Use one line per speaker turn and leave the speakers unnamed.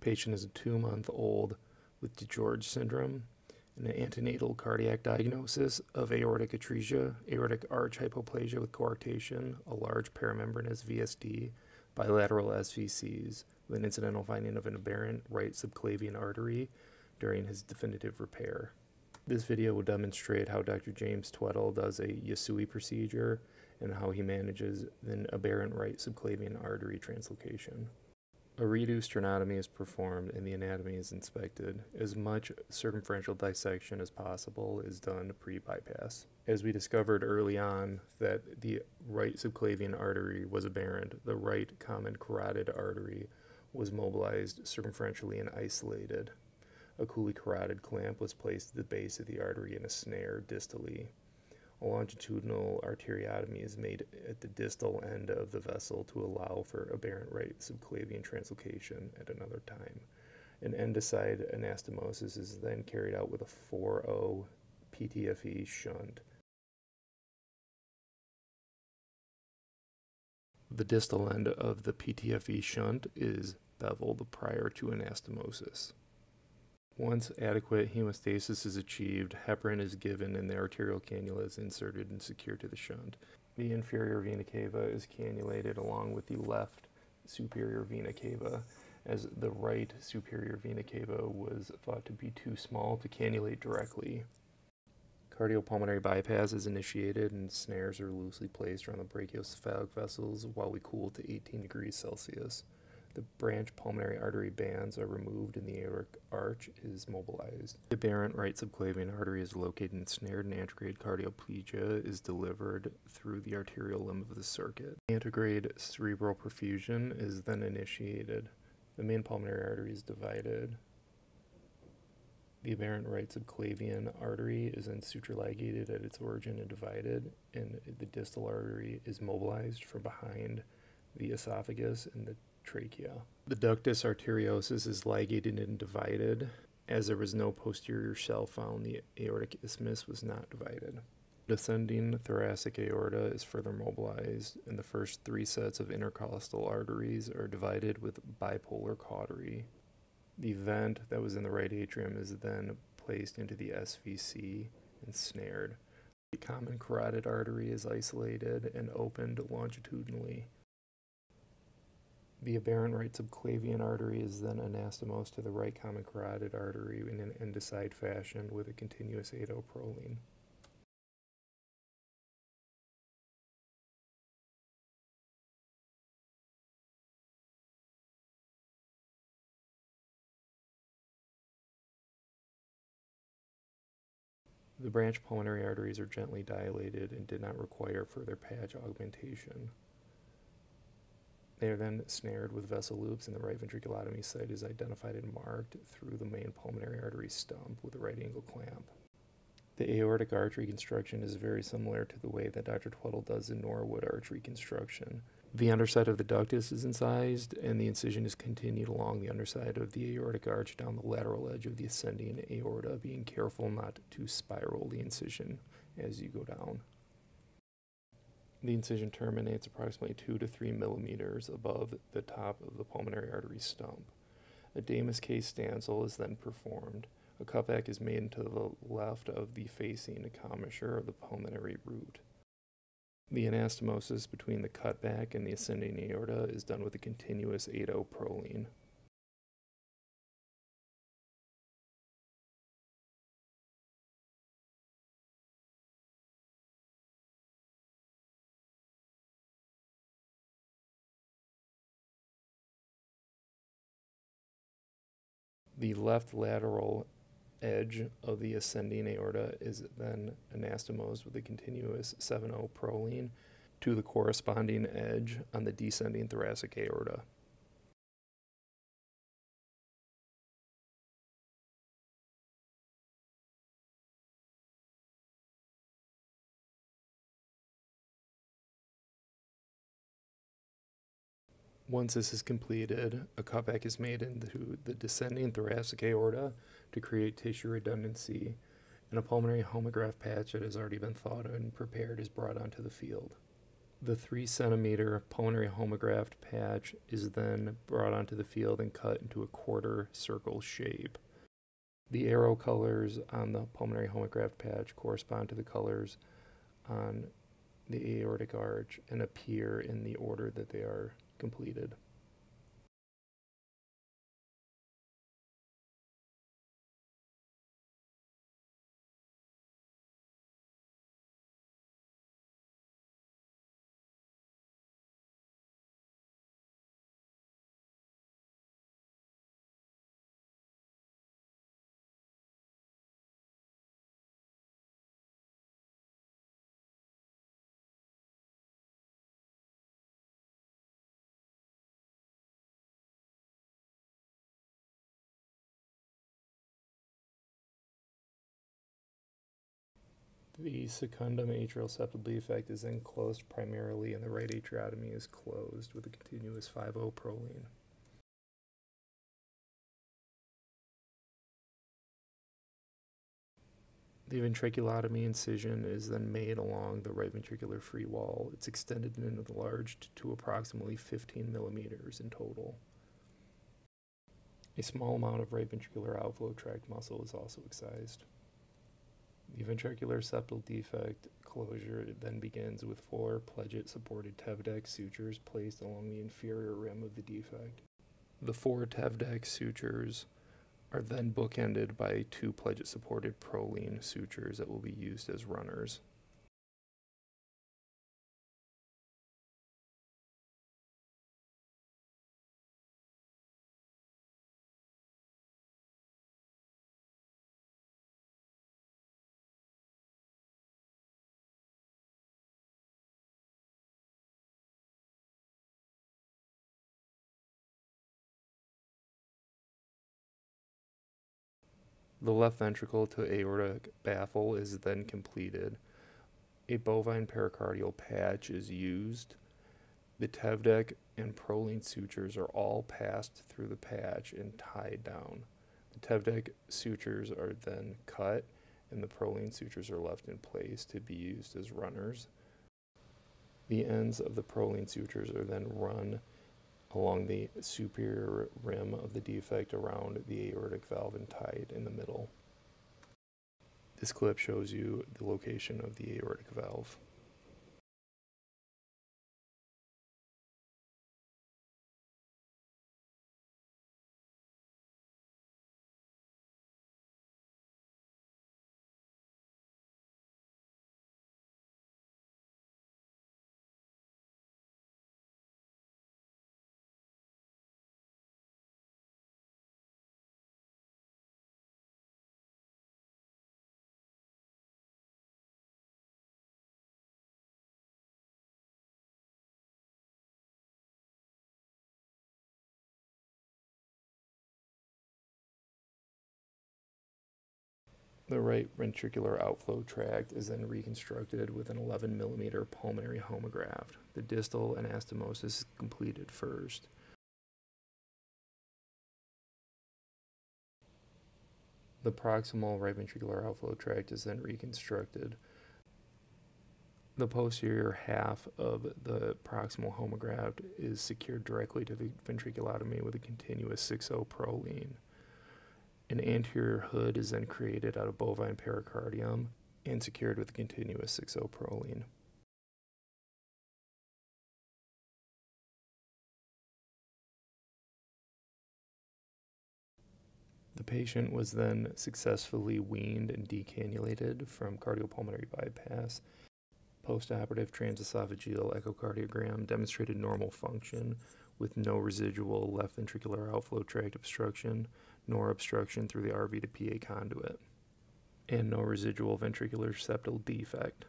Patient is a two month old with DiGeorge syndrome and an antenatal cardiac diagnosis of aortic atresia, aortic arch hypoplasia with coarctation, a large perimembranous VSD, bilateral SVCs, with an incidental finding of an aberrant right subclavian artery during his definitive repair. This video will demonstrate how Dr. James Tweddell does a Yasui procedure and how he manages an aberrant right subclavian artery translocation. A reduced sternotomy is performed and the anatomy is inspected. As much circumferential dissection as possible is done pre-bypass. As we discovered early on that the right subclavian artery was aberrant, the right common carotid artery was mobilized circumferentially and isolated. A Cooley carotid clamp was placed at the base of the artery in a snare distally. A longitudinal arteriotomy is made at the distal end of the vessel to allow for aberrant right subclavian translocation at another time. An end-to-side anastomosis is then carried out with a 4-0 PTFE shunt. The distal end of the PTFE shunt is beveled prior to anastomosis. Once adequate hemostasis is achieved, heparin is given and the arterial cannula is inserted and secured to the shunt. The inferior vena cava is cannulated along with the left superior vena cava, as the right superior vena cava was thought to be too small to cannulate directly. Cardiopulmonary bypass is initiated and snares are loosely placed around the brachiocephalic vessels while we cool to 18 degrees Celsius. The branch pulmonary artery bands are removed and the aortic arch is mobilized. The aberrant right subclavian artery is located and snared and antegrade cardioplegia is delivered through the arterial limb of the circuit. Antegrade cerebral perfusion is then initiated. The main pulmonary artery is divided. The aberrant right subclavian artery is then suture ligated at its origin and divided, and the distal artery is mobilized from behind the esophagus and the trachea. The ductus arteriosus is ligated and divided. As there was no posterior shelf found, the aortic isthmus was not divided. Descending thoracic aorta is further mobilized, and the first three sets of intercostal arteries are divided with bipolar cautery. The vent that was in the right atrium is then placed into the SVC and snared. The common carotid artery is isolated and opened longitudinally. The aberrant right subclavian artery is then anastomosed to the right common carotid artery in an end-to-side fashion with a continuous 8-0 Prolene. The branch pulmonary arteries are gently dilated and did not require further patch augmentation. They are then snared with vessel loops, and the right ventriculotomy site is identified and marked through the main pulmonary artery stump with a right angle clamp. The aortic arch reconstruction is very similar to the way that Dr. Tweddell does the Norwood arch reconstruction. The underside of the ductus is incised, and the incision is continued along the underside of the aortic arch down the lateral edge of the ascending aorta, being careful not to spiral the incision as you go down. The incision terminates approximately 2 to 3 millimeters above the top of the pulmonary artery stump. A Damus-Kaye-Stansel is then performed. A cutback is made to the left of the facing commissure of the pulmonary root. The anastomosis between the cutback and the ascending aorta is done with a continuous 8-0 Prolene. The left lateral edge of the ascending aorta is then anastomosed with a continuous 7-0 Prolene to the corresponding edge on the descending thoracic aorta. Once this is completed, a cutback is made into the descending thoracic aorta to create tissue redundancy, and a pulmonary homograft patch that has already been thawed and prepared is brought onto the field. The three centimeter pulmonary homograft patch is then brought onto the field and cut into a quarter circle shape. The arrow colors on the pulmonary homograft patch correspond to the colors on the aortic arch and appear in the order that they are completed. The secundum atrial septal defect is enclosed primarily and the right atriotomy is closed with a continuous 5-0 Prolene. The ventriculotomy incision is then made along the right ventricular free wall. It's extended and enlarged to approximately 15 millimeters in total. A small amount of right ventricular outflow tract muscle is also excised. The ventricular septal defect closure then begins with four pledget supported Tevdek sutures placed along the inferior rim of the defect. The four Tevdek sutures are then bookended by two pledget supported Prolene sutures that will be used as runners. The left ventricle to aortic baffle is then completed. A bovine pericardial patch is used. The Tevdek and Prolene sutures are all passed through the patch and tied down. The Tevdek sutures are then cut and the Prolene sutures are left in place to be used as runners. The ends of the Prolene sutures are then run along the superior rim of the defect around the aortic valve and tied in the middle. This clip shows you the location of the aortic valve. The right ventricular outflow tract is then reconstructed with an 11 millimeter pulmonary homograft. The distal anastomosis is completed first. The proximal right ventricular outflow tract is then reconstructed. The posterior half of the proximal homograft is secured directly to the ventriculotomy with a continuous 6-0 Prolene. An anterior hood is then created out of bovine pericardium and secured with continuous 6-0 Prolene. The patient was then successfully weaned and decannulated from cardiopulmonary bypass. Postoperative transesophageal echocardiogram demonstrated normal function with no residual left ventricular outflow tract obstruction, nor obstruction through the RV to PA conduit, and no residual ventricular septal defect.